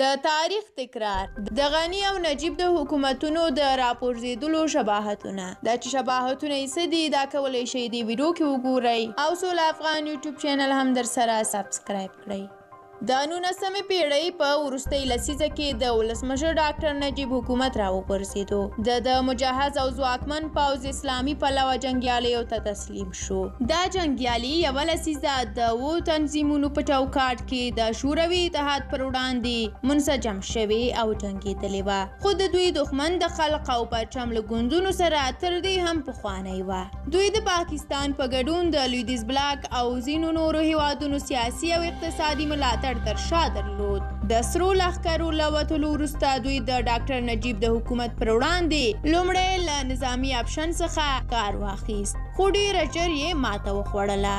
د تاریخ تکرار، د غني او نجیب د حکومتونو د راپورزیدلو شباهتونه، دا چې شباهتونه یې څه دي دا کولی شئ دې ویډو کې وګورئ او سوله افغان یوټیوب چینل هم درسره سبسکرایب کړئ. د نولسمې پېړۍ په وروستۍ لسیزه کې د ولسمشر ډاکټر نجیب حکومت راوپرځېدو، د ده مجهز او ځواکمن پوځ اسلامي پلوه جنګیالیو ته تسلیم، تسلیم شو. دا جنګیالي یوه لسیزه د اوو تنظیمونو په چوکاټ کې د شوروي اتحاد پر وړاندې منسجم شوې او جنګېدلې وه، خو د دوی دښمن د خلق او پرچم له ګوندونو سره تر دې هم پخوانی وه. دوی د پاکستان په ګډون د لویدیځ بلاک او ځینو نورو هېوادونو سیاسي او اقتصادي ملاتړ تر شا درلود. د سرو لښکرو له وتلو وروسته دوی د ډاکټر نجیب د حکومت پر وړاندې لومړی له نظامي اپشن څخه کار واخیست. واخیست، خو ډېر ژر یې ماته وخوړله،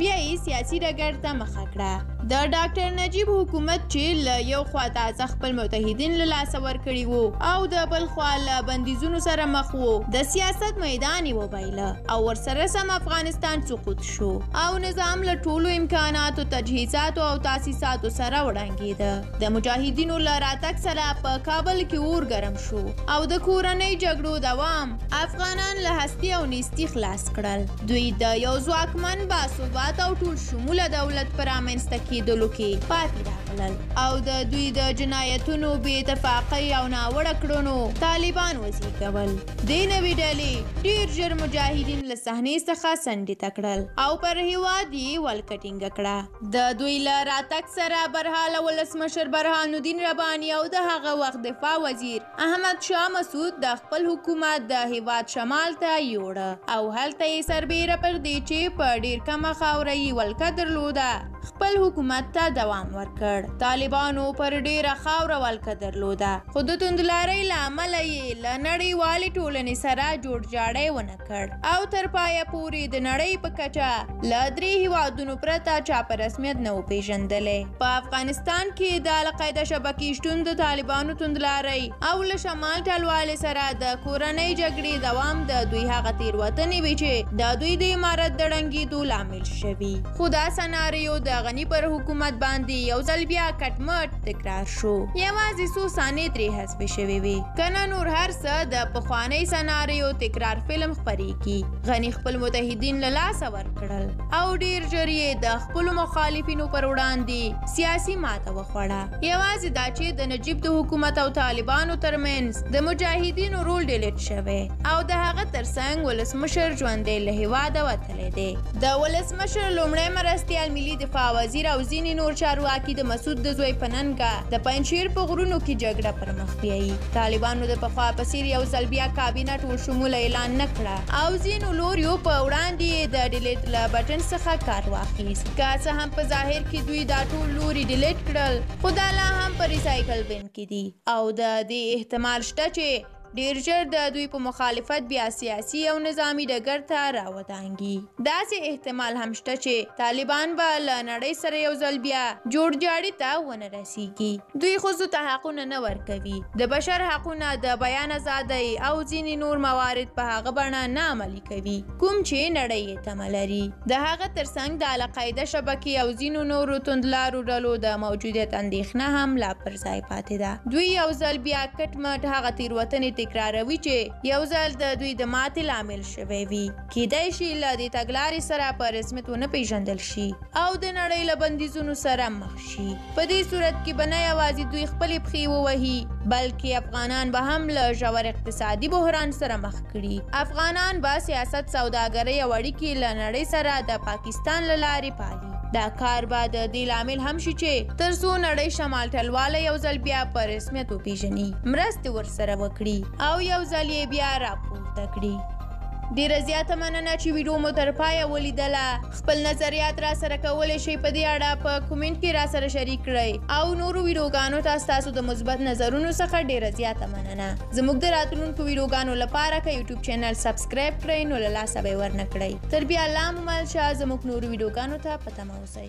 بیا یې سیاسي ډګر ته مخه کړه. د ډاکټر نجیب حکومت چې له یو خوا تازه خپل متحدین له لاسه ورکړي وو او د بل خوا له بندیزونو سره مخ وو، د سیاست میدان یې وبایله او ورسره سم افغانستان سقوط شو او نظام له ټولو امکاناتو، تجهیزاتو او تاسیساتو سره وړنګېده. د مجاهدینو له راتګ سره په کابل کې اور ګرم شو او د کورنۍ جګړو دوام، افغانان له هستی او نیستی خلاص کړل دوی د یو ځواکمن باثبات او ټول شموله دولت په رامنځته کېدلو کې پاتې راغلل او د دوی د جنایتونو بې اتفاقۍ او ناوړه کړنو طالبان وزېږول دې نوې ډلې ډېر ژر مجاهدین له صحنې څخه څنډې ته کړل او پر هېواد یې ولکه ټینګه کړه د دوی له راتګ سره برحاله ولسمشر برهان الدین رباني او د هغه وخت دفاع وزیر احمد شاه مسعود د خپل حکومت د هیواد شمال ته یوړه او هلته یې سربیره پر دې چې په ډیر کمه خاوره یې ولکه درلوده خپل حکومت ته دوام ورکړ طالبانو پر ډیره خاوره ولکه درلوده خو د توندلارۍ له امله یې له نړیوالې ټولنې سره جوړجاړی ونه کړ او تر پایه پورې د نړۍ په کچه له درې هیوادونو پرته چا په رسمیت نه و پیژندلی په افغانستان کې د القاعده شبکې شتون د طالبانو توندلارۍ او له شمال ټلوالې سره د کورنۍ جګړې دوام د دوی هغه تیروتنې وي چې د دوی د امارت د ړنګیدو لامل شوي خو دا سناریو د غني پر حکومت باندې یو ځل بیا کټ مټ تکرار شو یوازې څو ثانې ترې سپې شوې وي کنه نور هر څه د پخوانۍ سناریو تکرار فلم خپرېږي غني خپل متحدین له لاسه ورکړل او ډیر ژر یې د خپلو مخالفینو پر وړاندې سیاسي ماته وخوړه یوازې دا چې د نجیب د حکومت او طالبانو ترمنځ د مجاهدینو رول ډیلیټ شوی او د هغه ترڅنګ ولسمشر ژوندی له هیواده وتلی ورکړی دی. د ولسمشر لومړی مرستیال، ملي دفاع وزیر او ځینې نور چارواکي د مسعود د زوی په ننګه د پنجشیر په غرونو کې جګړه پر مخ بیایي. طالبانو د پخوا په څېر یو ځل بیا کابینه ټولشموله اعلان نه کړه او ځینو لوریو په وړاندې یې د ډیلیټ له بټن څخه کار واخیست. که څه هم په ظاهر کې دوی دا ټول لوري ډیلیټ کړل، خو دا لا هم په ریسایکل بن کې دي او د دې احتمال شته چې ډیر ژر د دوی په مخالفت بیا سیاسي او نظامی ډګر ته راودانګي داسې احتمال هم شته چې طالبان به له نړۍ سره یو ځل بیا جوړجاړي ته ونه رسیږي دوی ښځو ته حقونه نه ورکوي د بشر حقونه د بیان ازادۍ او ځینې نور موارد په هغه بڼه نه عملي کوي کوم چې نړۍ یې تمه لري د هغه ترڅنګ د القاعده شبکې او ځینو نورو توندلارو ډلو د موجودیت اندېښنه هم لا پر ځای پاتې ده دوی یو ځل بیا کټ مټ هغه تیروتنې تکراروي چې یو ځل د دوی د ماتې لامل شوی وي کیدای شي له دې تګلارې سره په رسمیت ونه پیژندل شي او د نړۍ له بندیزونو سره مخ شي. په دې صورت کې به نه یوازې دوی خپلې پښې ووهي، بلکې افغانان به هم له ژور اقتصادي بحران سره مخ کړي. افغانان به سیاست، سوداګرۍ او اړیکې له نړۍ سره د پاکستان له لارې پالي. دا کار به د دې لامل هم شي چې تر څو نړۍ شمال ټلواله یو ځل بیا په رسمیت وپېژني، مرستې ورسره وکړي او یو ځل یې بیا راپورته کړي. ډېره زیاته مننه چې ویډیو مو تر پایه ولیدله. خپل نظریات راسره کولی شئ په دې اړه په کومینټ کې راسره شریک کړئ او نورو ویډوګانو ته ستاسو د مثبت نظرونو څخه ډیره زیاته مننه زموږ د راتلونکو ویډوګانو لپاره که یوټیوب چینل سبسکرایب کړئ نو له لاسه به یې ورنه کړئ تر بیا الله مو مل شه زموږ نورو ویډوګانو ته په تمه اوسئ